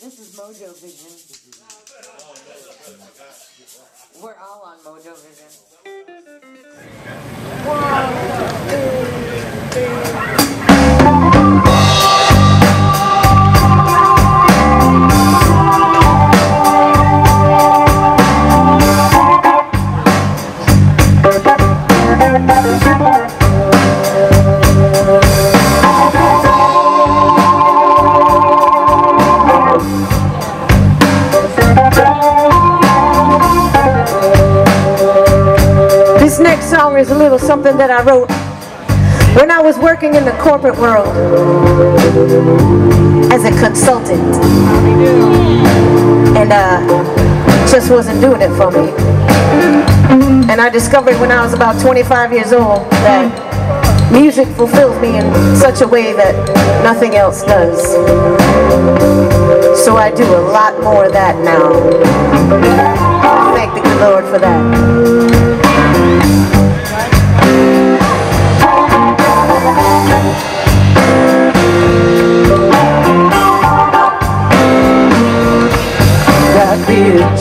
This is MoeJoeVision. We're all on MoeJoeVision. This something that I wrote when I was working in the corporate world as a consultant. And uh, just wasn't doing it for me. And I discovered when I was about 25 years old that music fulfills me in such a way that nothing else does. So I do a lot more of that now. Thank the good Lord for that.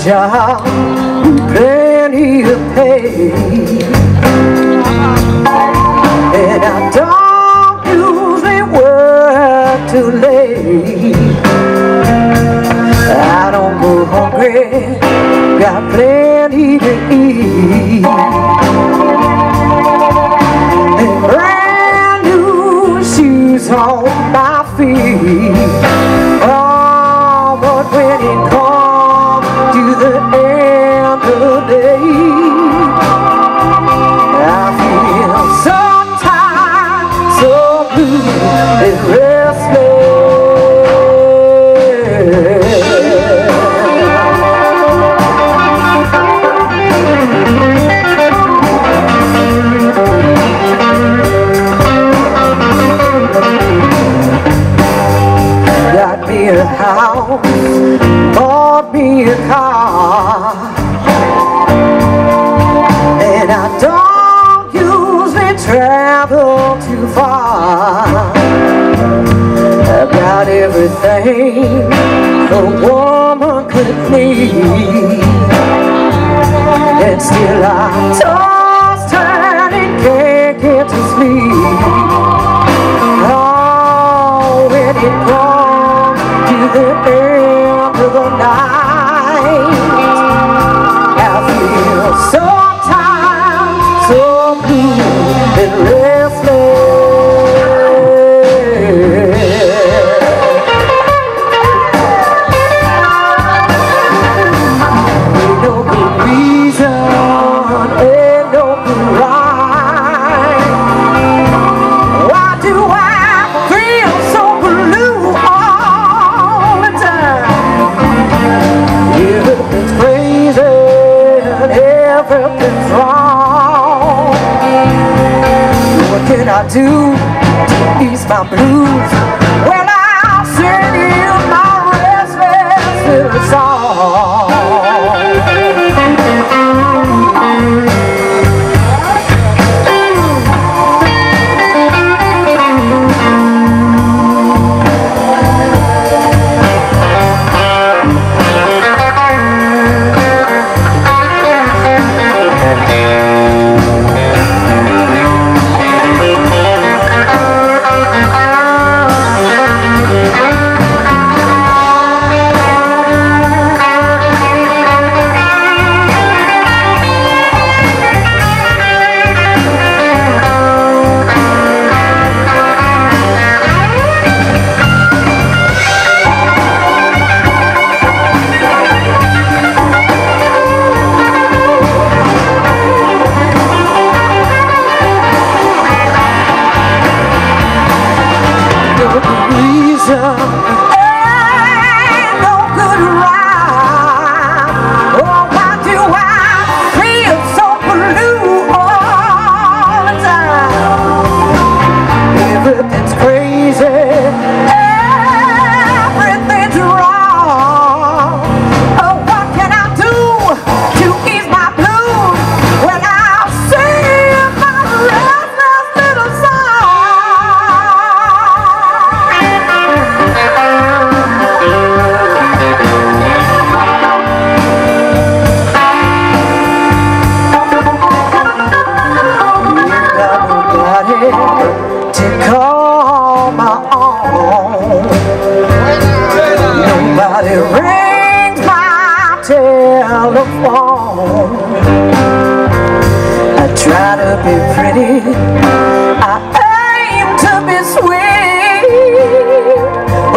Me everything a woman could need, and still I toss, turn, and can't get to sleep. Do ease my blues? time. I try to be pretty. I aim to be sweet.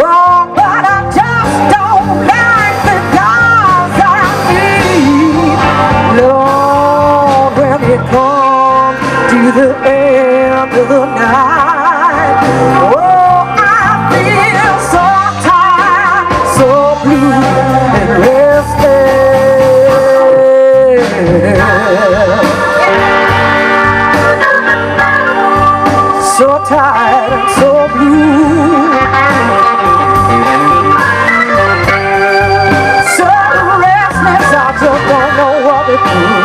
Oh, but I just don't like the when it comes to the end of the night Thì.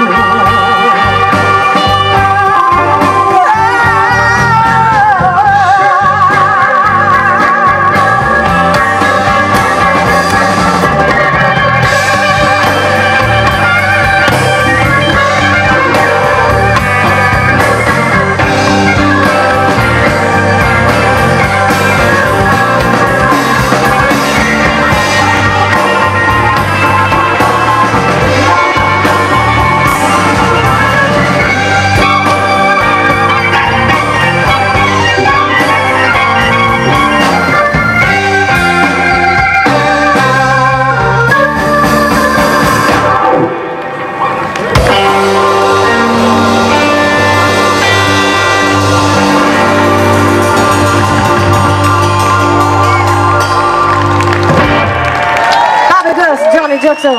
Jackson.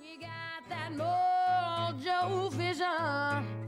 We got that mojo vision.